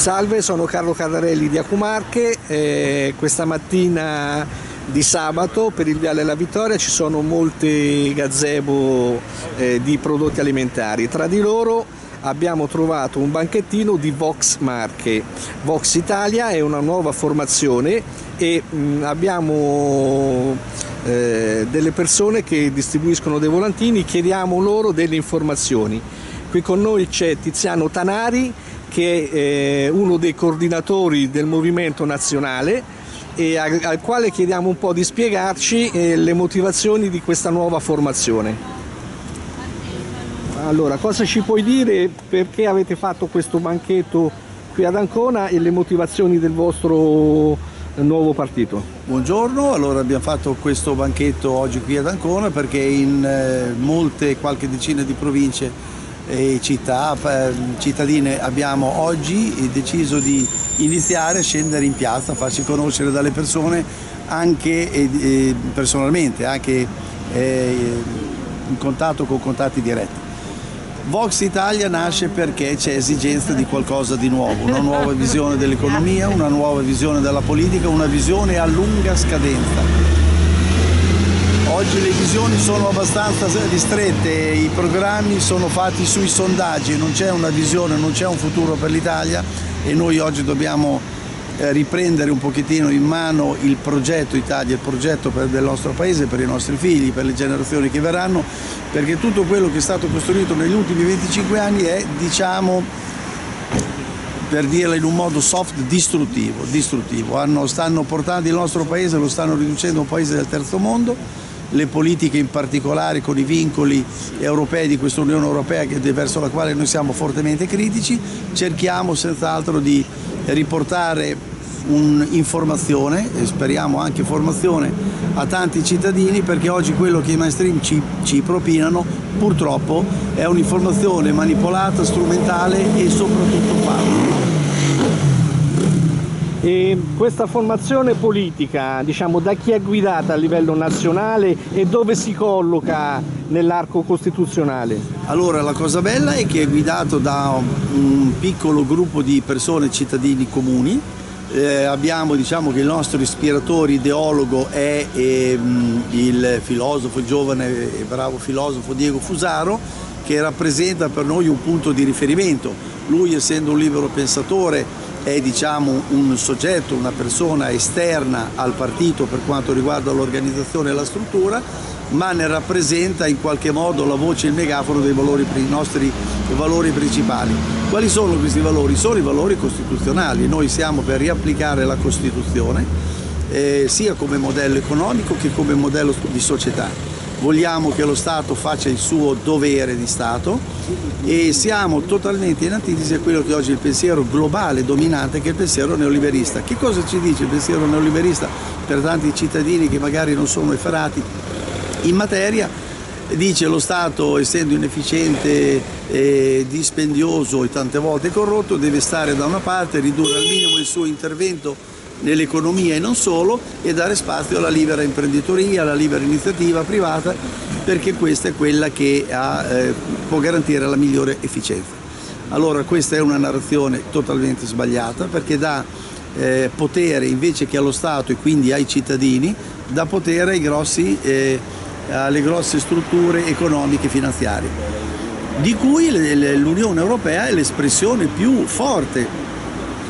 Salve, sono Carlo Cardarelli di Acumarche, eh, questa mattina di sabato per il Viale della Vittoria ci sono molti gazebo eh, di prodotti alimentari, tra di loro abbiamo trovato un banchettino di Vox Marche. Vox Italia è una nuova formazione e mh, abbiamo eh, delle persone che distribuiscono dei volantini, chiediamo loro delle informazioni. Qui con noi c'è Tiziano Tanari che è eh, uno dei coordinatori del movimento nazionale e al, al quale chiediamo un po' di spiegarci eh, le motivazioni di questa nuova formazione. Allora, cosa ci puoi dire perché avete fatto questo banchetto qui ad Ancona e le motivazioni del vostro nuovo partito? Buongiorno, allora abbiamo fatto questo banchetto oggi qui ad Ancona perché in eh, molte, qualche decina di province e città, eh, cittadine abbiamo oggi deciso di iniziare a scendere in piazza, a farci conoscere dalle persone anche eh, personalmente, anche eh, in contatto con contatti diretti. Vox Italia nasce perché c'è esigenza di qualcosa di nuovo, una nuova visione dell'economia, una nuova visione della politica, una visione a lunga scadenza. Oggi le visioni sono abbastanza ristrette, i programmi sono fatti sui sondaggi, non c'è una visione, non c'è un futuro per l'Italia e noi oggi dobbiamo eh, riprendere un pochettino in mano il progetto Italia, il progetto del nostro paese, per i nostri figli, per le generazioni che verranno, perché tutto quello che è stato costruito negli ultimi 25 anni è, diciamo, per dirla in un modo soft, distruttivo. distruttivo. Hanno, stanno portando il nostro paese, lo stanno riducendo a un paese del terzo mondo, le politiche in particolare con i vincoli europei di questa Unione Europea verso la quale noi siamo fortemente critici, cerchiamo senz'altro di riportare un'informazione e speriamo anche formazione a tanti cittadini perché oggi quello che i mainstream ci, ci propinano purtroppo è un'informazione manipolata, strumentale e soprattutto falsa. E questa formazione politica, diciamo, da chi è guidata a livello nazionale e dove si colloca nell'arco costituzionale? Allora, la cosa bella è che è guidato da un piccolo gruppo di persone, cittadini comuni, eh, abbiamo diciamo che il nostro ispiratore ideologo è eh, il filosofo, il giovane e bravo filosofo Diego Fusaro che rappresenta per noi un punto di riferimento. Lui essendo un libero pensatore è diciamo, un soggetto, una persona esterna al partito per quanto riguarda l'organizzazione e la struttura, ma ne rappresenta in qualche modo la voce, il megafono dei valori, nostri valori principali. Quali sono questi valori? Sono i valori costituzionali. Noi siamo per riapplicare la Costituzione eh, sia come modello economico che come modello di società vogliamo che lo Stato faccia il suo dovere di Stato e siamo totalmente in antitesi a quello che oggi è il pensiero globale dominante che è il pensiero neoliberista. Che cosa ci dice il pensiero neoliberista per tanti cittadini che magari non sono efferati in materia? Dice lo Stato essendo inefficiente, e dispendioso e tante volte corrotto deve stare da una parte, ridurre al minimo il suo intervento nell'economia e non solo e dare spazio alla libera imprenditoria, alla libera iniziativa privata perché questa è quella che ha, eh, può garantire la migliore efficienza. Allora questa è una narrazione totalmente sbagliata perché dà eh, potere invece che allo Stato e quindi ai cittadini, dà potere grossi, eh, alle grosse strutture economiche e finanziarie, di cui l'Unione Europea è l'espressione più forte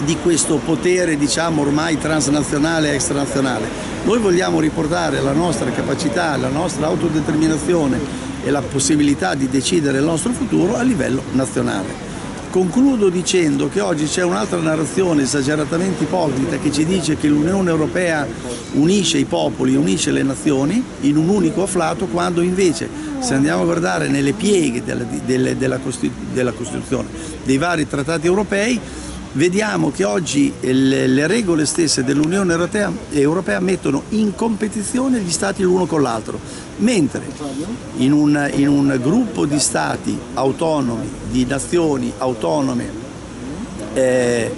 di questo potere diciamo ormai transnazionale e extranazionale. Noi vogliamo riportare la nostra capacità, la nostra autodeterminazione e la possibilità di decidere il nostro futuro a livello nazionale. Concludo dicendo che oggi c'è un'altra narrazione esageratamente ipocrita che ci dice che l'Unione Europea unisce i popoli, unisce le nazioni in un unico afflato, quando invece se andiamo a guardare nelle pieghe della, della, della Costituzione, dei vari trattati europei, vediamo che oggi le regole stesse dell'Unione Europea, Europea, mettono in competizione gli Stati l'uno con l'altro, mentre in un, in un, gruppo di Stati autonomi, di nazioni autonome, eh,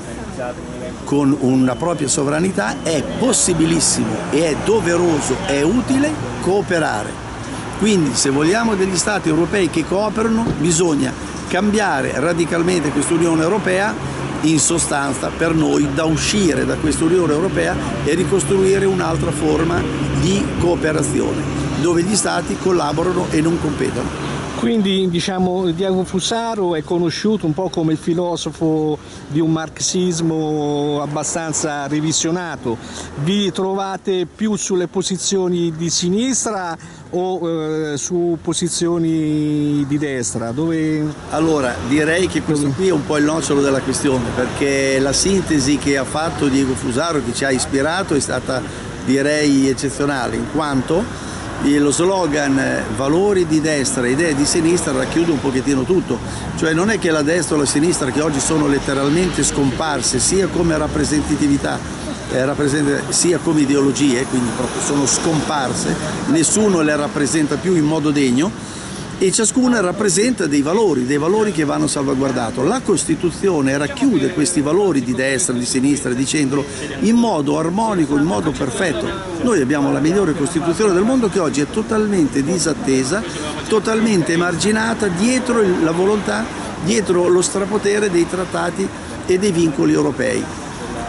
con una propria sovranità è possibilissimo e è doveroso, è utile cooperare. Quindi se vogliamo degli Stati europei che cooperano bisogna cambiare radicalmente questa Unione Europea in sostanza per noi da uscire da questa Unione Europea e ricostruire un'altra forma di cooperazione, dove gli Stati collaborano e non competono. Quindi diciamo Diego Fusaro è conosciuto un po' come il filosofo di un marxismo abbastanza revisionato. Vi trovate più sulle posizioni di sinistra o eh, su posizioni di destra? Dove... Allora direi che questo qui è un po' il nocciolo della questione perché la sintesi che ha fatto Diego Fusaro che ci ha ispirato è stata direi eccezionale in quanto lo slogan valori di destra, idee di sinistra racchiude un pochettino tutto, cioè non è che la destra o la sinistra che oggi sono letteralmente scomparse sia come rappresentatività eh, sia come ideologie, quindi sono scomparse, nessuno le rappresenta più in modo degno, e ciascuna rappresenta dei valori, dei valori che vanno salvaguardati. La Costituzione racchiude questi valori di destra, di sinistra, di centro in modo armonico, in modo perfetto. Noi abbiamo la migliore Costituzione del mondo che oggi è totalmente disattesa, totalmente emarginata dietro la volontà, dietro lo strapotere dei trattati e dei vincoli europei.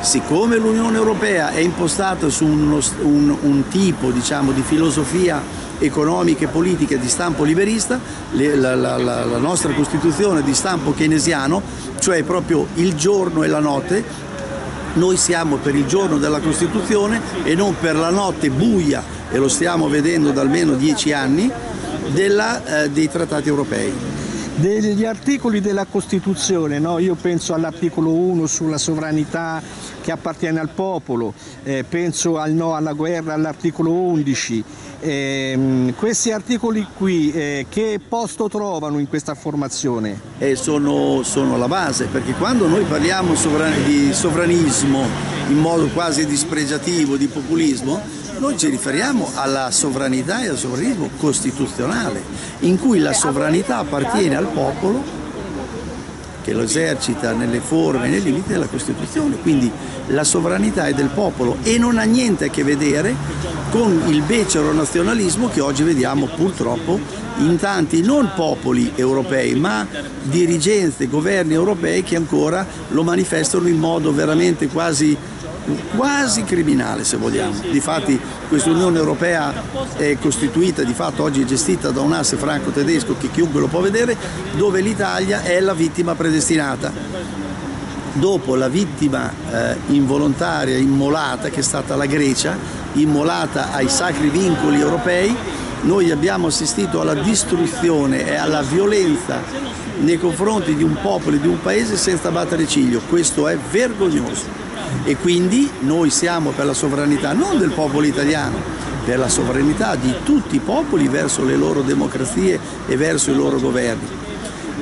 Siccome l'Unione Europea è impostata su uno, un, un tipo diciamo, di filosofia economiche e politiche di stampo liberista, le, la, la, la, la nostra Costituzione di stampo keynesiano, cioè proprio il giorno e la notte, noi siamo per il giorno della Costituzione e non per la notte buia, e lo stiamo vedendo da almeno dieci anni, della, eh, dei trattati europei. Degli articoli della Costituzione, no? io penso all'articolo 1 sulla sovranità che appartiene al popolo, eh, penso al no alla guerra all'articolo 11, eh, questi articoli qui eh, che posto trovano in questa formazione? Eh, sono, sono, la base, perché quando noi parliamo sovran di sovranismo in modo quasi dispregiativo, di populismo, noi ci riferiamo alla sovranità e al sovranismo costituzionale, in cui la sovranità appartiene al popolo che lo esercita nelle forme e nei limiti della Costituzione, quindi la sovranità è del popolo e non ha niente a che vedere con il becero nazionalismo che oggi vediamo purtroppo in tanti non popoli europei ma dirigenze, governi europei che ancora lo manifestano in modo veramente quasi quasi criminale se vogliamo. Difatti questa Unione Europea è costituita, di fatto oggi è gestita da un asse franco-tedesco che chiunque lo può vedere, dove l'Italia è la vittima predestinata. Dopo la vittima eh, involontaria, immolata, che è stata la Grecia, immolata ai sacri vincoli europei, noi abbiamo assistito alla distruzione e alla violenza nei confronti di un popolo e di un paese senza battere ciglio. Questo è vergognoso e quindi noi siamo per la sovranità non del popolo italiano, per la sovranità di tutti i popoli verso le loro democrazie e verso i loro governi.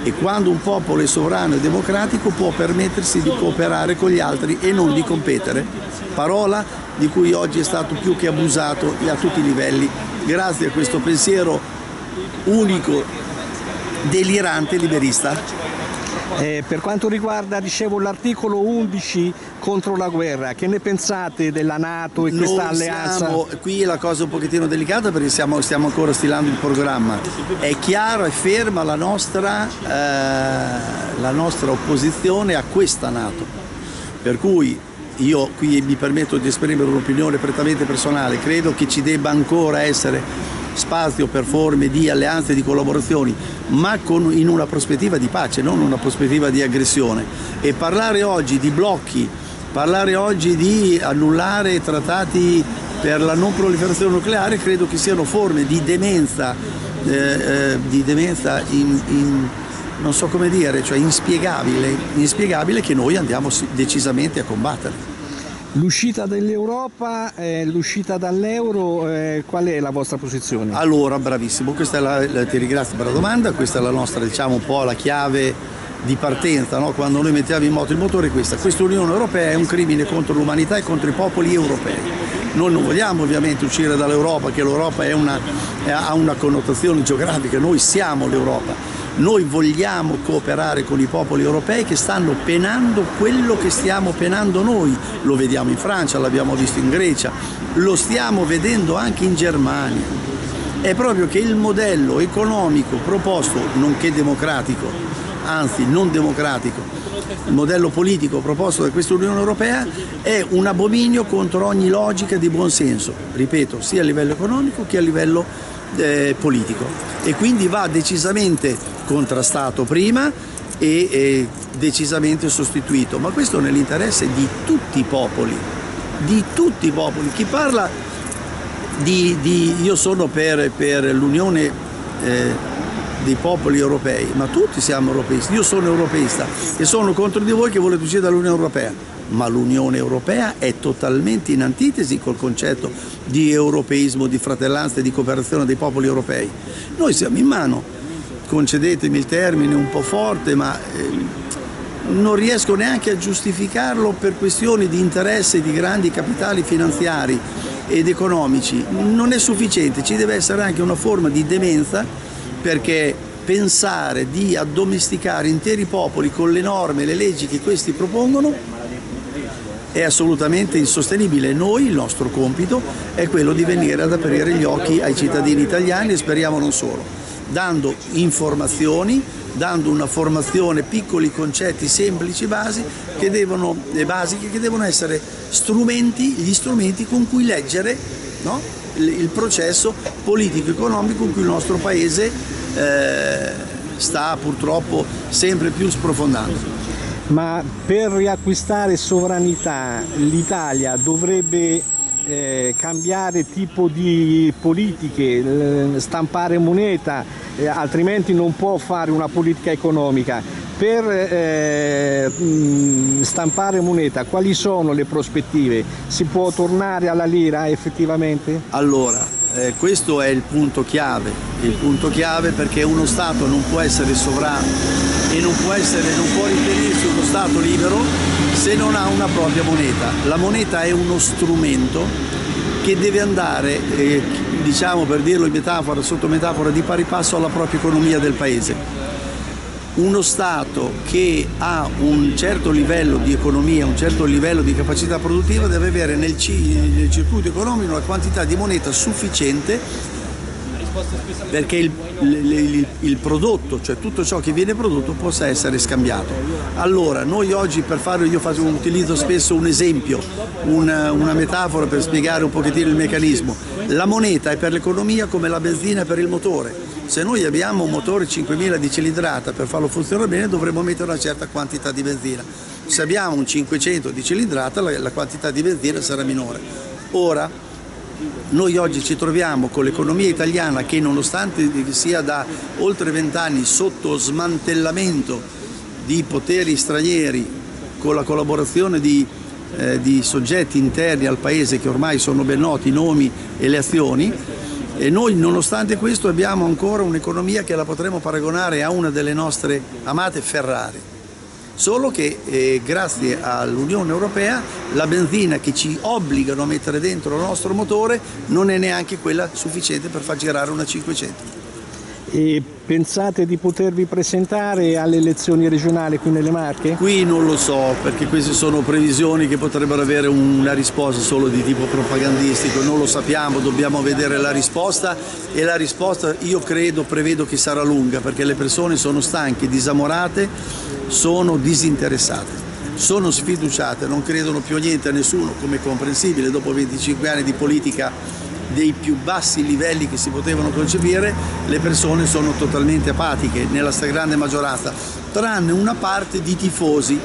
E quando un popolo è sovrano e democratico può permettersi di cooperare con gli altri e non di competere. Parola di cui oggi è stato più che abusato a tutti i livelli, grazie a questo pensiero unico, delirante liberista. Eh, per quanto riguarda l'articolo 11 contro la guerra, che ne pensate della Nato e questa alleanza? Siamo, qui è la cosa un pochettino delicata perché siamo, stiamo ancora stilando il programma. È chiaro e ferma la nostra, eh, la nostra opposizione a questa Nato. Per cui io qui mi permetto di esprimere un'opinione prettamente personale, credo che ci debba ancora essere spazio per forme di alleanze di collaborazioni, ma con, in una prospettiva di pace, non una prospettiva di aggressione. E parlare oggi di blocchi, parlare oggi di annullare trattati per la non proliferazione nucleare credo che siano forme di demenza, eh, eh, di demenza in, in, non so come dire, cioè inspiegabile, inspiegabile che noi andiamo decisamente a combattere. L'uscita dell'Europa, eh, l'uscita dall'euro, eh, qual è la vostra posizione? Allora, bravissimo, questa è la, la, ti ringrazio per la domanda, questa è la nostra, diciamo, un po' la chiave di partenza, no? quando noi mettiamo in moto il motore questa. Questa Unione Europea è un crimine contro l'umanità e contro i popoli europei. Noi non vogliamo ovviamente uscire dall'Europa, che l'Europa ha una connotazione geografica, noi siamo l'Europa noi vogliamo cooperare con i popoli europei che stanno penando quello che stiamo penando noi. Lo vediamo in Francia, l'abbiamo visto in Grecia, lo stiamo vedendo anche in Germania. È proprio che il modello economico proposto, nonché democratico, anzi non democratico, il modello politico proposto da questa Unione Europea è un abominio contro ogni logica di buonsenso, ripeto, sia a livello economico che a livello eh, politico e quindi va decisamente contrastato prima e eh, decisamente sostituito, ma questo nell'interesse di tutti i popoli, di tutti i popoli. Chi parla di, di io sono per, per l'Unione eh, dei popoli europei, ma tutti siamo europeisti, io sono europeista e sono contro di voi che volete uscire dall'Unione Europea, ma l'Unione Europea è totalmente in antitesi col concetto di europeismo, di fratellanza e di cooperazione dei popoli europei. Noi siamo in mano, concedetemi il termine un po' forte, ma eh, non riesco neanche a giustificarlo per questioni di interesse di grandi capitali finanziari ed economici. Non è sufficiente, ci deve essere anche una forma di demenza perché pensare di addomesticare interi popoli con le norme e le leggi che questi propongono è assolutamente insostenibile. Noi, il nostro compito è quello di venire ad aprire gli occhi ai cittadini italiani e speriamo non solo, dando informazioni, dando una formazione, piccoli concetti semplici, basi, che devono, basiche, che devono essere strumenti, gli strumenti con cui leggere no? il processo politico-economico in cui il nostro Paese eh, sta purtroppo sempre più sprofondando. Ma per riacquistare sovranità l'Italia dovrebbe eh, cambiare tipo di politiche, stampare moneta, eh, altrimenti non può fare una politica economica. Per eh, stampare moneta quali sono le prospettive? Si può tornare alla lira effettivamente? Allora, eh, questo è il punto chiave, il punto chiave perché uno Stato non può essere sovrano e non può, essere, non può ritenersi uno Stato libero se non ha una propria moneta. La moneta è uno strumento che deve andare, eh, diciamo per dirlo in metafora, sotto metafora, di pari passo alla propria economia del Paese uno Stato che ha un certo livello di economia, un certo livello di capacità produttiva deve avere nel, circuito economico una quantità di moneta sufficiente perché il, il, il, prodotto, cioè tutto ciò che viene prodotto possa essere scambiato. Allora, noi oggi per farlo io faccio, utilizzo spesso un esempio, una, una metafora per spiegare un pochettino il meccanismo. La moneta è per l'economia come la benzina è per il motore se noi abbiamo un motore 5000 di cilindrata per farlo funzionare bene dovremmo mettere una certa quantità di benzina. Se abbiamo un 500 di cilindrata la, la quantità di benzina sarà minore. Ora noi oggi ci troviamo con l'economia italiana che nonostante sia da oltre vent'anni sotto smantellamento di poteri stranieri con la collaborazione di, eh, di soggetti interni al paese che ormai sono ben noti, i nomi e le azioni, e noi nonostante questo abbiamo ancora un'economia che la potremmo paragonare a una delle nostre amate Ferrari. Solo che eh, grazie all'Unione Europea la benzina che ci obbligano a mettere dentro il nostro motore non è neanche quella sufficiente per far girare una 500. E pensate di potervi presentare alle elezioni regionali qui nelle Marche? Qui non lo so, perché queste sono previsioni che potrebbero avere una risposta solo di tipo propagandistico, non lo sappiamo, dobbiamo vedere la risposta e la risposta io credo, prevedo che sarà lunga, perché le persone sono stanche, disamorate, sono disinteressate sono sfiduciate, non credono più a niente a nessuno, come comprensibile, dopo 25 anni di politica dei più bassi livelli che si potevano concepire, le persone sono totalmente apatiche nella stragrande maggioranza, tranne una parte di tifosi,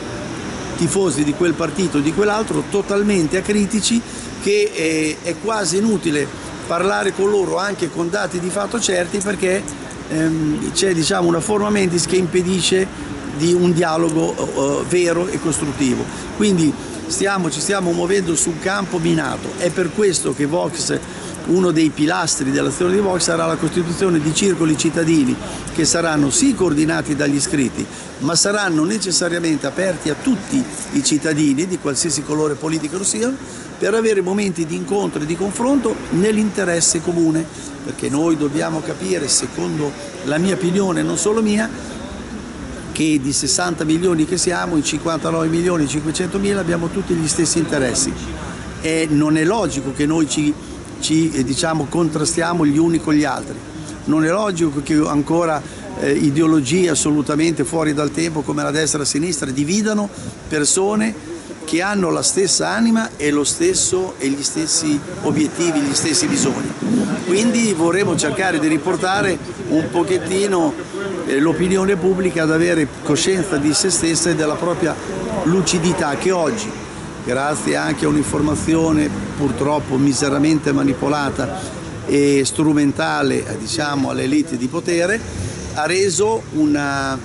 tifosi di quel partito o di quell'altro totalmente acritici che è, eh, è quasi inutile parlare con loro anche con dati di fatto certi perché ehm, c'è diciamo, una forma mentis che impedisce di un dialogo uh, vero e costruttivo. Quindi stiamo, ci stiamo muovendo su un campo minato, è per questo che Vox uno dei pilastri dell'azione di Vox sarà la costituzione di circoli cittadini che saranno sì coordinati dagli iscritti, ma saranno necessariamente aperti a tutti i cittadini di qualsiasi colore politico lo siano per avere momenti di incontro e di confronto nell'interesse comune, perché noi dobbiamo capire, secondo la mia opinione, non solo mia, che di 60 milioni che siamo, in 59 milioni e 500 mila abbiamo tutti gli stessi interessi. E non è logico che noi ci ci eh, diciamo, contrastiamo gli uni con gli altri. Non è logico che ancora eh, ideologie assolutamente fuori dal tempo come la destra e la sinistra, dividano persone che hanno la stessa anima e, stesso, e gli stessi obiettivi, gli stessi bisogni. Quindi vorremmo cercare di riportare un pochettino eh, l'opinione pubblica ad avere coscienza di se stessa e della propria lucidità che oggi, grazie anche a un'informazione purtroppo miseramente manipolata e strumentale diciamo, alle elite di potere, ha reso una,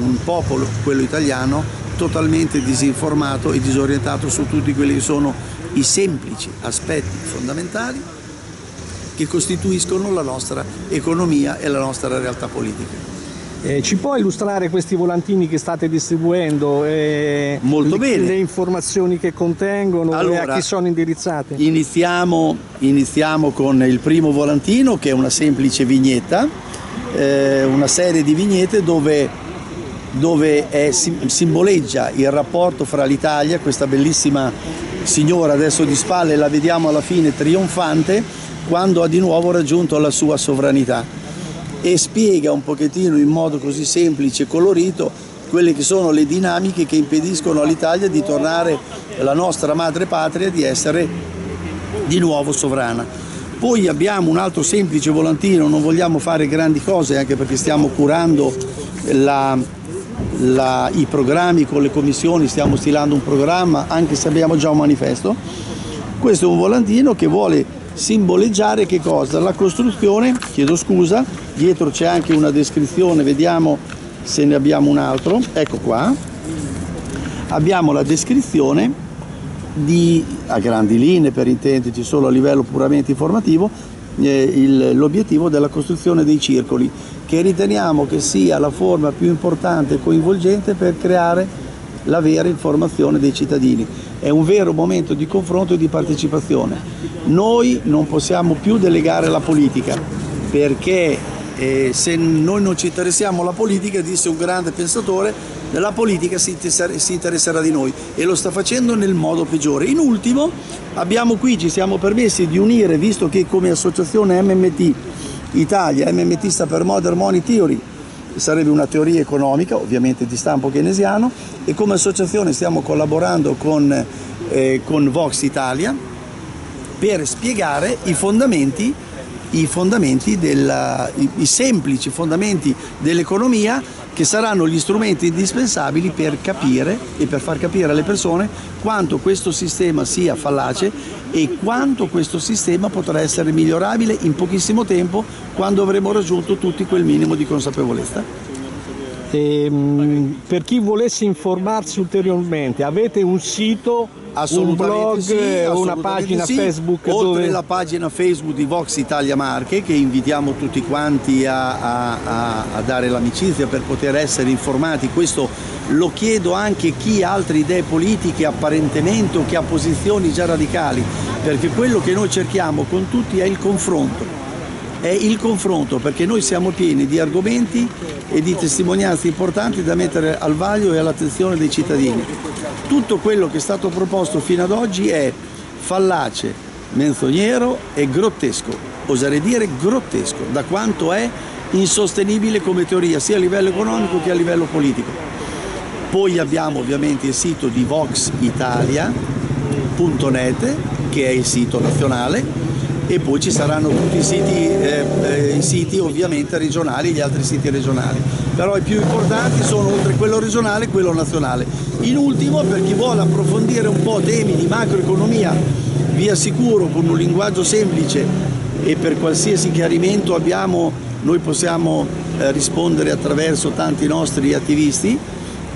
un popolo, quello italiano, totalmente disinformato e disorientato su tutti quelli che sono i semplici aspetti fondamentali che costituiscono la nostra economia e la nostra realtà politica. Eh, ci può illustrare questi volantini che state distribuendo? Eh, Molto le, bene. Le informazioni che contengono allora, e a chi sono indirizzate? Iniziamo, iniziamo, con il primo volantino che è una semplice vignetta, eh, una serie di vignette dove dove è, simboleggia il rapporto fra l'Italia, questa bellissima signora adesso di spalle la vediamo alla fine trionfante, quando ha di nuovo raggiunto la sua sovranità e spiega un pochettino in modo così semplice e colorito quelle che sono le dinamiche che impediscono all'Italia di tornare la nostra madre patria, di essere di nuovo sovrana. Poi abbiamo un altro semplice volantino, non vogliamo fare grandi cose anche perché stiamo curando la, la, i programmi con le commissioni, stiamo stilando un programma anche se abbiamo già un manifesto. Questo è un volantino che vuole simboleggiare che cosa? La costruzione, chiedo scusa, dietro c'è anche una descrizione, vediamo se ne abbiamo un altro, ecco qua, abbiamo la descrizione di, a grandi linee per intenderci solo a livello puramente informativo, eh, l'obiettivo della costruzione dei circoli che riteniamo che sia la forma più importante e coinvolgente per creare la vera informazione dei cittadini. È un vero momento di confronto e di partecipazione. Noi non possiamo più delegare la politica perché eh, se noi non ci interessiamo alla politica, disse un grande pensatore, la politica si interesserà di noi e lo sta facendo nel modo peggiore. In ultimo abbiamo qui, ci siamo permessi di unire, visto che come associazione MMT Italia, MMT sta per Modern Money Theory, sarebbe una teoria economica, ovviamente di stampo keynesiano, e come associazione stiamo collaborando con, eh, con Vox Italia per spiegare i fondamenti, i, fondamenti della, i, i semplici fondamenti dell'economia che saranno gli strumenti indispensabili per capire e per far capire alle persone quanto questo sistema sia fallace e quanto questo sistema potrà essere migliorabile in pochissimo tempo quando avremo raggiunto tutti quel minimo di consapevolezza. E, ehm, per chi volesse informarsi ulteriormente, avete un sito un blog, sì, una pagina sì. Facebook oltre dove... la pagina Facebook di Vox Italia Marche che invitiamo tutti quanti a, a, a, a dare l'amicizia per poter essere informati questo lo chiedo anche chi ha altre idee politiche apparentemente o che ha posizioni già radicali perché quello che noi cerchiamo con tutti è il confronto è il confronto perché noi siamo pieni di argomenti e di testimonianze importanti da mettere al vaglio e all'attenzione dei cittadini. Tutto quello che è stato proposto fino ad oggi è fallace, menzognero e grottesco, oserei dire grottesco, da quanto è insostenibile come teoria sia a livello economico che a livello politico. Poi abbiamo ovviamente il sito di voxitalia.net che è il sito nazionale e poi ci saranno tutti i siti, eh, eh, i siti ovviamente regionali, gli altri siti regionali. Però i più importanti sono oltre quello regionale quello nazionale. In ultimo, per chi vuole approfondire un po' temi di macroeconomia, vi assicuro con un linguaggio semplice e per qualsiasi chiarimento abbiamo, noi possiamo eh, rispondere attraverso tanti nostri attivisti,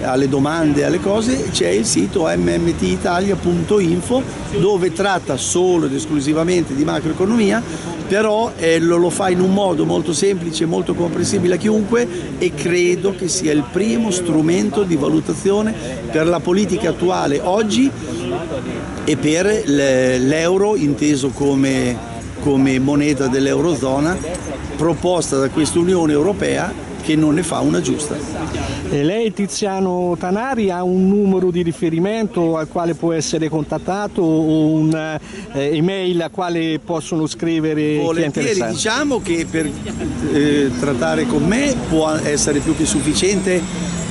alle domande, alle cose, c'è il sito mmtitalia.info dove tratta solo ed esclusivamente di macroeconomia, però eh, lo, fa in un modo molto semplice, molto comprensibile a chiunque e credo che sia il primo strumento di valutazione per la politica attuale oggi e per l'euro inteso come, come moneta dell'Eurozona proposta da questa Unione Europea che non ne fa una giusta. E lei Tiziano Tanari ha un numero di riferimento al quale può essere contattato o un'email eh, a quale possoano scrivere Volentieri diciamo che per eh, trattare con me può essere più che sufficiente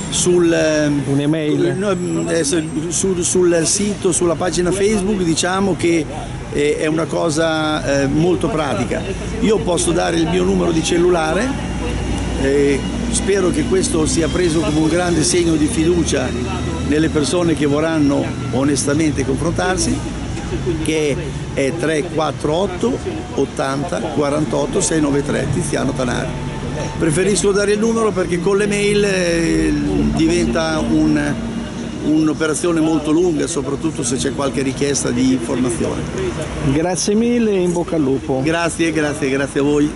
sul, Un'email. Eh, sul, sul sito, sulla pagina Facebook diciamo che eh, è una cosa eh, molto pratica. Io posso dare il mio numero di cellulare, eh, spero che questo sia preso come un grande segno di fiducia nelle persone che vorranno onestamente confrontarsi, che è 348 80 48 693 Tiziano Tanari. Preferisco dare il numero perché con le mail eh, diventa un, un'operazione molto lunga, soprattutto se c'è qualche richiesta di informazione. Grazie mille e in bocca al lupo. Grazie, grazie, grazie a voi.